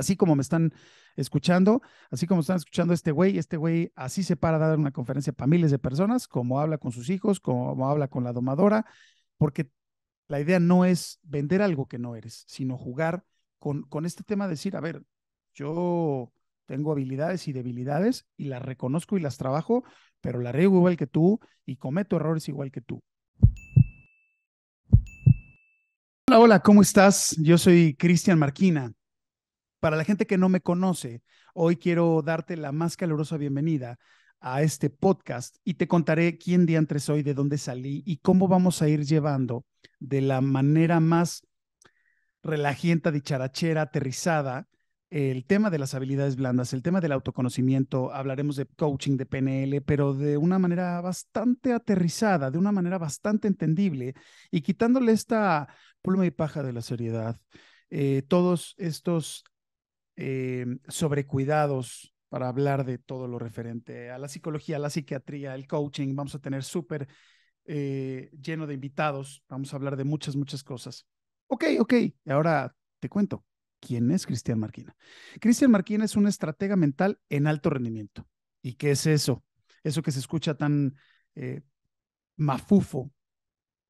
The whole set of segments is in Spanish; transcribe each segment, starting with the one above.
así como me están escuchando, así como están escuchando este güey, este güey así se para a dar una conferencia para miles de personas, como habla con sus hijos, como habla con la domadora, porque la idea no es vender algo que no eres, sino jugar con, con este tema de decir, a ver, yo tengo habilidades y debilidades y las reconozco y las trabajo, pero la riego igual que tú y cometo errores igual que tú. Hola, hola, ¿cómo estás? Yo soy Cristian Marquina. Para la gente que no me conoce, hoy quiero darte la más calurosa bienvenida a este podcast y te contaré quién diantres soy, de dónde salí y cómo vamos a ir llevando de la manera más relajienta, dicharachera, aterrizada, el tema de las habilidades blandas, el tema del autoconocimiento, hablaremos de coaching, de PNL, pero de una manera bastante aterrizada, de una manera bastante entendible y quitándole esta pluma y paja de la seriedad. Eh, todos estos eh, sobrecuidados para hablar de todo lo referente a la psicología, la psiquiatría, el coaching. Vamos a tener súper eh, lleno de invitados. Vamos a hablar de muchas, muchas cosas. Ok, ok. Ahora te cuento. ¿Quién es Cristian Marquina? Cristian Marquina es un estratega mental en alto rendimiento. ¿Y qué es eso? Eso que se escucha tan eh, mafufo.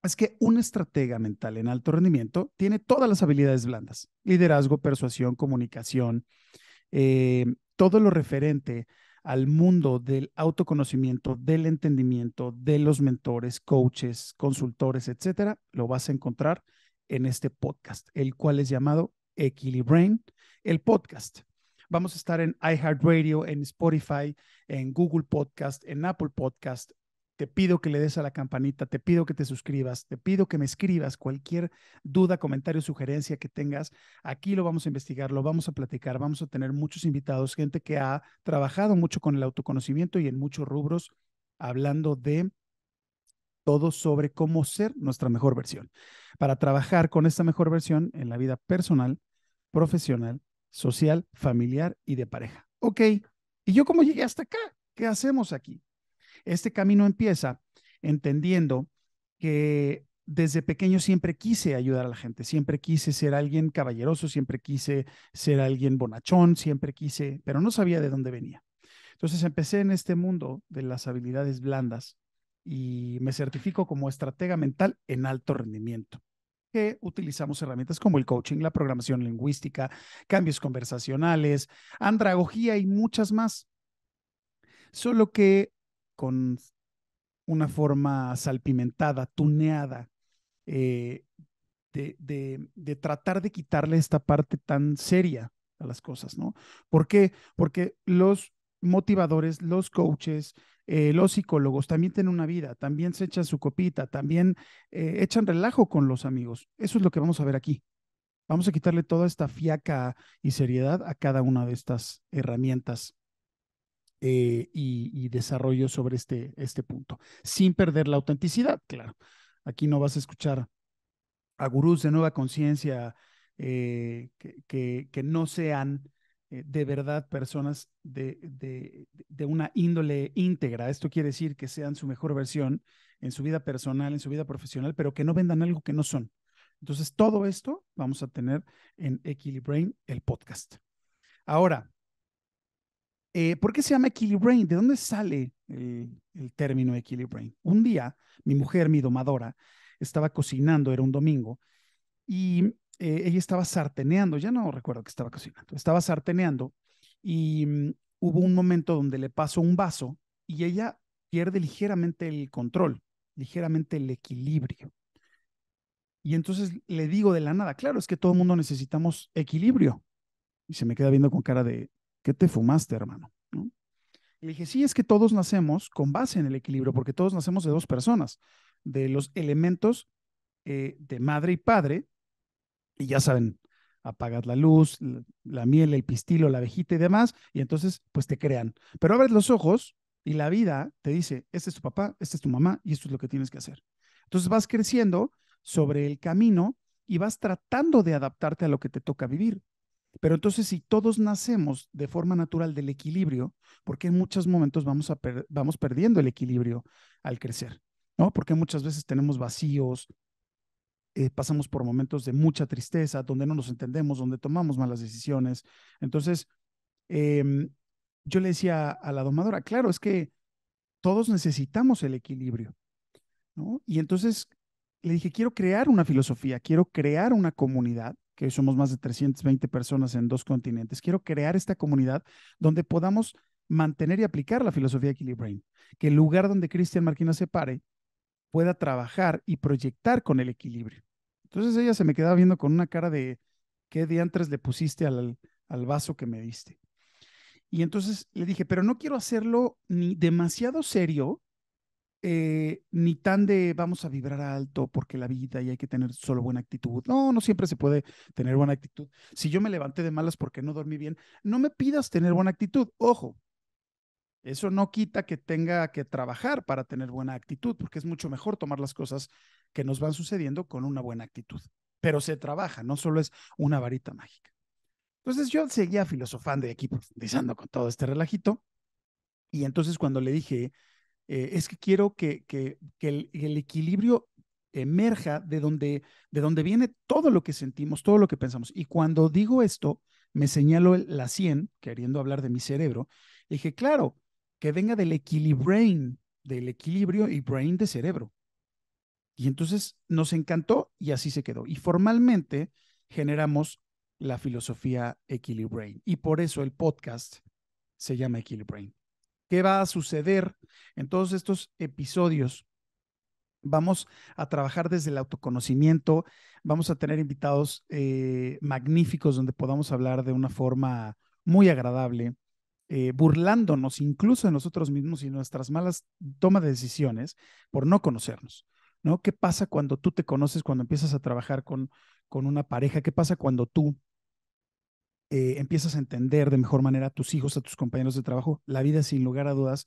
Es que un estratega mental en alto rendimiento tiene todas las habilidades blandas. Liderazgo, persuasión, comunicación, eh, todo lo referente al mundo del autoconocimiento, del entendimiento, de los mentores, coaches, consultores, etcétera, lo vas a encontrar en este podcast, el cual es llamado Equilibrain, el podcast. Vamos a estar en iHeartRadio, en Spotify, en Google Podcast, en Apple Podcast. Te pido que le des a la campanita, te pido que te suscribas, te pido que me escribas cualquier duda, comentario, sugerencia que tengas. Aquí lo vamos a investigar, lo vamos a platicar, vamos a tener muchos invitados, gente que ha trabajado mucho con el autoconocimiento y en muchos rubros, hablando de todo sobre cómo ser nuestra mejor versión. Para trabajar con esta mejor versión en la vida personal, profesional, social, familiar y de pareja. Ok, ¿y yo cómo llegué hasta acá? ¿Qué hacemos aquí? Este camino empieza entendiendo que desde pequeño siempre quise ayudar a la gente, siempre quise ser alguien caballeroso, siempre quise ser alguien bonachón, siempre quise, pero no sabía de dónde venía. Entonces empecé en este mundo de las habilidades blandas y me certifico como estratega mental en alto rendimiento que utilizamos herramientas como el coaching, la programación lingüística, cambios conversacionales, andragogía y muchas más. Solo que con una forma salpimentada, tuneada, eh, de, de, tratar de quitarle esta parte tan seria a las cosas, ¿no? ¿Por qué? Porque los motivadores, los coaches, eh, los psicólogos también tienen una vida, también se echan su copita, también eh, echan relajo con los amigos. Eso es lo que vamos a ver aquí. Vamos a quitarle toda esta fiaca y seriedad a cada una de estas herramientas eh, y, desarrollo sobre este, este punto, sin perder la autenticidad, claro. Aquí no vas a escuchar a gurús de nueva conciencia que, que, no sean eh, de verdad personas de, de, una índole íntegra. Esto quiere decir que sean su mejor versión en su vida personal, en su vida profesional, pero que no vendan algo que no son. Entonces, todo esto vamos a tener en Equilibrain, el podcast. Ahora, eh, ¿por qué se llama Equilibrain? ¿De dónde sale el, término Equilibrain? Un día, mi mujer, mi domadora, estaba cocinando, era un domingo, y eh, ella estaba sarteneando, ya no recuerdo que estaba cocinando, estaba sarteneando y mm, hubo un momento donde le pasó un vaso y ella pierde ligeramente el control, ligeramente el equilibrio. Y entonces le digo de la nada, claro, es que todo el mundo necesitamos equilibrio. Y se me queda viendo con cara de, ¿qué te fumaste, hermano? le dije, sí, es que todos nacemos con base en el equilibrio, porque todos nacemos de dos personas, de los elementos eh, de madre y padre, y ya saben, apagas la luz, la, miel, el pistilo, la abejita y demás, y entonces pues te crean. Pero abres los ojos y la vida te dice, este es tu papá, este es tu mamá y esto es lo que tienes que hacer. Entonces vas creciendo sobre el camino y vas tratando de adaptarte a lo que te toca vivir. Pero entonces si todos nacemos de forma natural del equilibrio, porque en muchos momentos vamos, a vamos perdiendo el equilibrio al crecer, ¿no? Porque muchas veces tenemos vacíos, eh, pasamos por momentos de mucha tristeza, donde no nos entendemos, donde tomamos malas decisiones. Entonces, em, yo le decía a la domadora, claro, es que todos necesitamos el equilibrio, ¿no? Y entonces le dije, quiero crear una filosofía, quiero crear una comunidad, que somos más de 320 personas en dos continentes, quiero crear esta comunidad donde podamos mantener y aplicar la filosofía Equilibrain, que el lugar donde Cristian Marquina se pare pueda trabajar y proyectar con el equilibrio. Entonces ella se me quedaba viendo con una cara de, ¿qué diantres le pusiste al, al vaso que me diste? Y entonces le dije, pero no quiero hacerlo ni demasiado serio, eh, ni tan de vamos a vibrar alto porque la vida y hay que tener solo buena actitud. No, no siempre se puede tener buena actitud. Si yo me levanté de malas porque no dormí bien, no me pidas tener buena actitud. Ojo, eso no quita que tenga que trabajar para tener buena actitud, porque es mucho mejor tomar las cosas que nos van sucediendo con una buena actitud. Pero se trabaja, no solo es una varita mágica. Entonces yo seguía filosofando y aquí profundizando con todo este relajito. Y entonces cuando le dije, eh, es que quiero que, el, equilibrio emerja de donde, de donde viene todo lo que sentimos, todo lo que pensamos. Y cuando digo esto, me señalo la 100, queriendo hablar de mi cerebro, dije, claro, que venga del equilibrain, del equilibrio y brain de cerebro. Y entonces nos encantó y así se quedó. Y formalmente generamos la filosofía Equilibrain. Y por eso el podcast se llama Equilibrain. ¿Qué va a suceder en todos estos episodios? Vamos a trabajar desde el autoconocimiento, vamos a tener invitados eh, magníficos donde podamos hablar de una forma muy agradable, eh, burlándonos incluso de nosotros mismos y nuestras malas tomas de decisiones por no conocernos. ¿no? ¿Qué pasa cuando tú te conoces, cuando empiezas a trabajar con, con una pareja? ¿Qué pasa cuando tú eh, empiezas a entender de mejor manera a tus hijos, a tus compañeros de trabajo? La vida, sin lugar a dudas,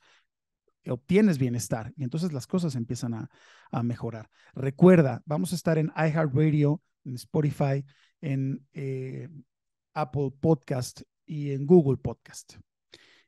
obtienes bienestar y entonces las cosas empiezan a, a mejorar. Recuerda, vamos a estar en iHeartRadio, en Spotify, en eh, Apple Podcast y en Google Podcast.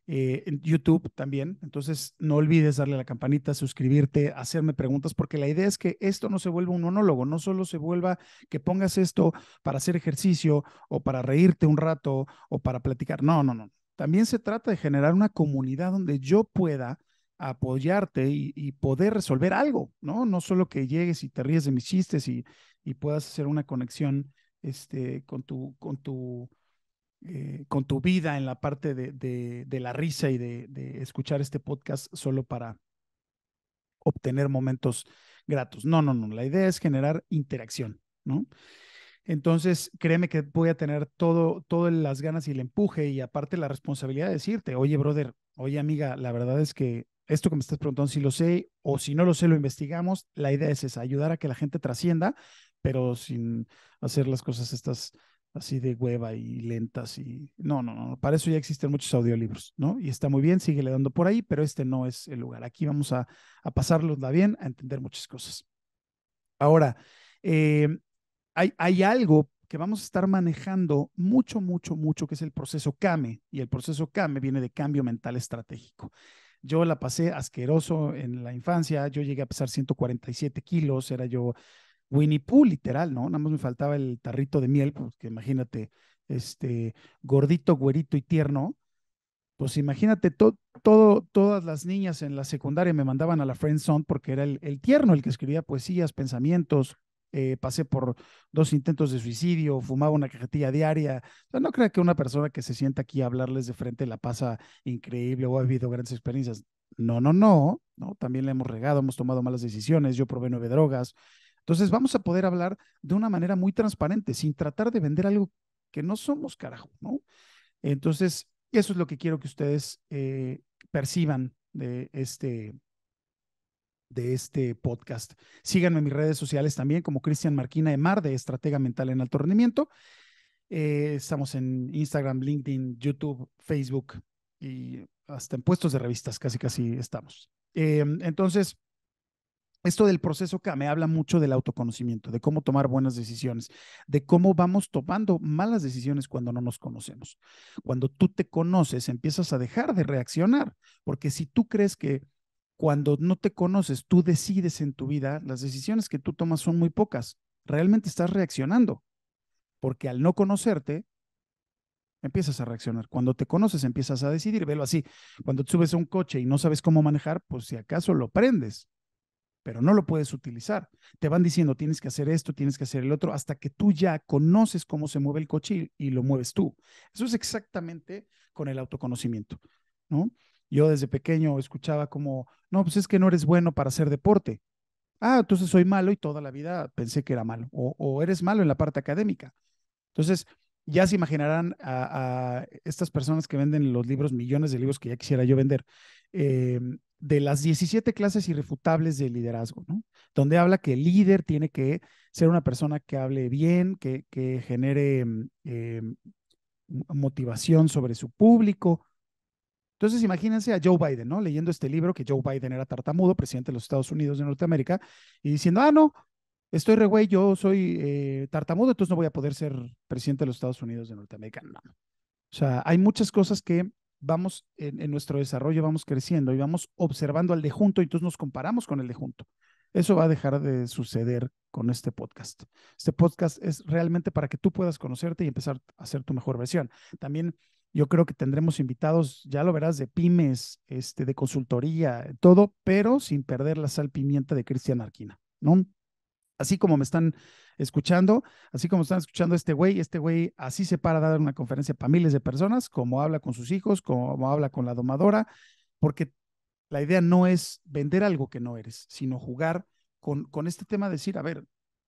Eh, en YouTube también. Entonces, no olvides darle a la campanita, suscribirte, hacerme preguntas, porque la idea es que esto no se vuelva un monólogo, no solo se vuelva que pongas esto para hacer ejercicio o para reírte un rato o para platicar. No, no, no. También se trata de generar una comunidad donde yo pueda apoyarte y, poder resolver algo, ¿no? No solo que llegues y te ríes de mis chistes y, y puedas hacer una conexión este, con tu, con tu eh, con tu vida en la parte de, la risa y de, escuchar este podcast solo para obtener momentos gratos. No, no, no. La idea es generar interacción, ¿no? Entonces, créeme que voy a tener todo, todas las ganas y el empuje y aparte la responsabilidad de decirte, oye, brother, oye, amiga, la verdad es que esto que me estás preguntando, si lo sé o si no lo sé, lo investigamos. La idea es esa, ayudar a que la gente trascienda, pero sin hacer las cosas estas así de hueva y lentas y no, no, no, para eso ya existen muchos audiolibros, ¿no? Y está muy bien, sigue le dando por ahí, pero este no es el lugar. Aquí vamos a, a pasarlo bien, a entender muchas cosas. Ahora, eh, hay, hay algo que vamos a estar manejando mucho, mucho, mucho, que es el proceso CAME, y el proceso CAME viene de cambio mental estratégico. Yo la pasé asqueroso en la infancia, yo llegué a pesar 147 kilos, era yo Winnie Pooh, literal, ¿no? Nada más me faltaba el tarrito de miel, porque que imagínate, este, gordito, güerito y tierno. Pues imagínate, todo, todas las niñas en la secundaria me mandaban a la Friend Zone porque era el, tierno el que escribía poesías, pensamientos. Eh, pasé por dos intentos de suicidio, fumaba una cajetilla diaria. O no creo que una persona que se sienta aquí a hablarles de frente la pasa increíble o ha vivido grandes experiencias. No, no, no, no. También le hemos regado, hemos tomado malas decisiones. Yo probé nueve drogas, entonces vamos a poder hablar de una manera muy transparente, sin tratar de vender algo que no somos, carajo, ¿no? Entonces, eso es lo que quiero que ustedes eh, perciban de este, de este podcast. Síganme en mis redes sociales también como Cristian Marquina Emar de Estratega Mental en Alto Rendimiento. Eh, estamos en Instagram, LinkedIn, YouTube, Facebook y hasta en puestos de revistas, casi casi estamos. Eh, entonces, esto del proceso que me habla mucho del autoconocimiento, de cómo tomar buenas decisiones, de cómo vamos tomando malas decisiones cuando no nos conocemos. Cuando tú te conoces, empiezas a dejar de reaccionar, porque si tú crees que cuando no te conoces, tú decides en tu vida, las decisiones que tú tomas son muy pocas. realmente estás reaccionando, porque al no conocerte, empiezas a reaccionar. Cuando te conoces, empiezas a decidir, velo así. Cuando te subes a un coche y no sabes cómo manejar, pues si acaso lo prendes, pero no lo puedes utilizar. Te van diciendo, tienes que hacer esto, tienes que hacer el otro, hasta que tú ya conoces cómo se mueve el coche y, lo mueves tú. Eso es exactamente con el autoconocimiento, ¿no? Yo desde pequeño escuchaba como, no, pues es que no eres bueno para hacer deporte. Ah, entonces soy malo y toda la vida pensé que era malo. O, o eres malo en la parte académica. Entonces, ya se imaginarán a, estas personas que venden los libros, millones de libros que ya quisiera yo vender, eh, de las 17 clases irrefutables de liderazgo, ¿no? Donde habla que el líder tiene que ser una persona que hable bien, que, que genere mm, eh, motivación sobre su público. Entonces, imagínense a Joe Biden, ¿no? Leyendo este libro, que Joe Biden era tartamudo, presidente de los Estados Unidos de Norteamérica, y diciendo, ah, no, estoy re güey, yo soy eh, tartamudo, entonces no voy a poder ser presidente de los Estados Unidos de Norteamérica. No. O sea, hay muchas cosas que vamos en, nuestro desarrollo, vamos creciendo y vamos observando al de junto y entonces nos comparamos con el de junto. Eso va a dejar de suceder con este podcast. Este podcast es realmente para que tú puedas conocerte y empezar a hacer tu mejor versión. También yo creo que tendremos invitados, ya lo verás, de pymes, este, de consultoría, todo, pero sin perder la sal pimienta de Cristian Arquina, ¿no? Así como me están escuchando, así como están escuchando este güey, este güey así se para dar una conferencia para miles de personas, como habla con sus hijos, como habla con la domadora, porque la idea no es vender algo que no eres, sino jugar con, con este tema de decir, a ver,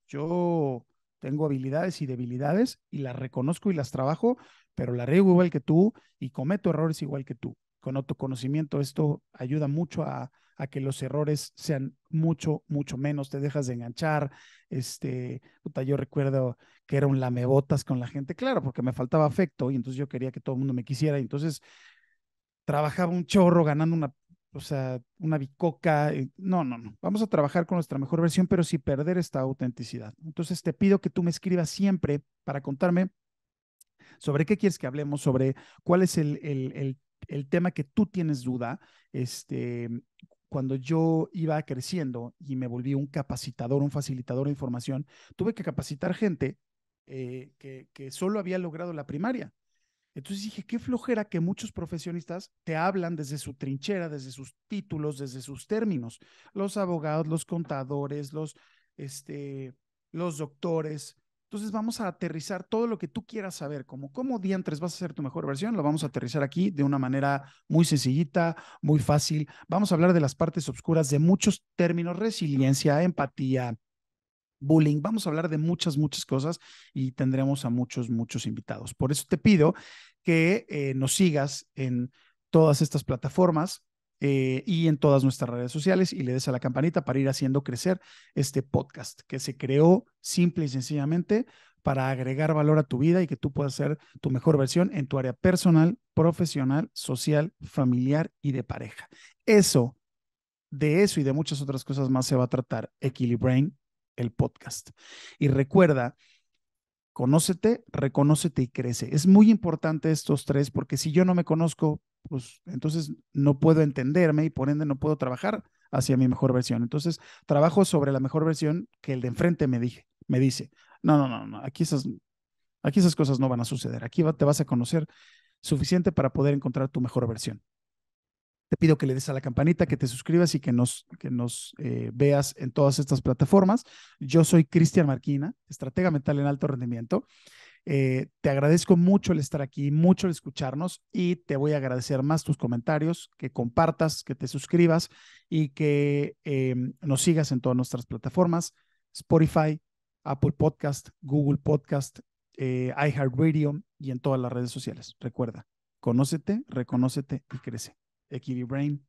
yo tengo habilidades y debilidades y las reconozco y las trabajo, pero la riego igual que tú y cometo errores igual que tú. Con autoconocimiento esto ayuda mucho a, a que los errores sean mucho, mucho menos, te dejas de enganchar. Este, puta, yo recuerdo que era un lamebotas con la gente, claro, porque me faltaba afecto y entonces yo quería que todo el mundo me quisiera y entonces trabajaba un chorro ganando una, o sea, una bicoca. No, no, no. Vamos a trabajar con nuestra mejor versión, pero sin perder esta autenticidad. Entonces te pido que tú me escribas siempre para contarme sobre qué quieres que hablemos, sobre cuál es el, el, el, el tema que tú tienes duda, este, cuando yo iba creciendo y me volví un capacitador, un facilitador de información, tuve que capacitar gente eh, que, que solo había logrado la primaria. Entonces dije, qué flojera que muchos profesionistas te hablan desde su trinchera, desde sus títulos, desde sus términos. Los abogados, los contadores, los, este, los doctores, entonces vamos a aterrizar todo lo que tú quieras saber, como cómo diantres vas a hacer tu mejor versión, lo vamos a aterrizar aquí de una manera muy sencillita, muy fácil. Vamos a hablar de las partes oscuras de muchos términos, resiliencia, empatía, bullying, vamos a hablar de muchas, muchas cosas y tendremos a muchos, muchos invitados. Por eso te pido que eh, nos sigas en todas estas plataformas. Eh, y en todas nuestras redes sociales y le des a la campanita para ir haciendo crecer este podcast que se creó simple y sencillamente para agregar valor a tu vida y que tú puedas ser tu mejor versión en tu área personal, profesional, social, familiar y de pareja. Eso, de eso y de muchas otras cosas más se va a tratar Equilibrain, el podcast. Y recuerda, conócete, reconócete y crece. Es muy importante estos tres porque si yo no me conozco, pues entonces no puedo entenderme y por ende no puedo trabajar hacia mi mejor versión. Entonces, trabajo sobre la mejor versión que el de enfrente me dije, me dice. No, no, no, no, aquí esas, aquí esas cosas no van a suceder. Aquí te vas a conocer suficiente para poder encontrar tu mejor versión. Te pido que le des a la campanita, que te suscribas y que nos, que nos eh, veas en todas estas plataformas. Yo soy Cristian Marquina, estratega mental en alto rendimiento. Eh, te agradezco mucho el estar aquí, mucho el escucharnos y te voy a agradecer más tus comentarios, que compartas, que te suscribas y que em, nos sigas en todas nuestras plataformas, Spotify, Apple Podcast, Google Podcast, eh, iHeartRadio y en todas las redes sociales. Recuerda, conócete, reconócete y crece. Equilibrain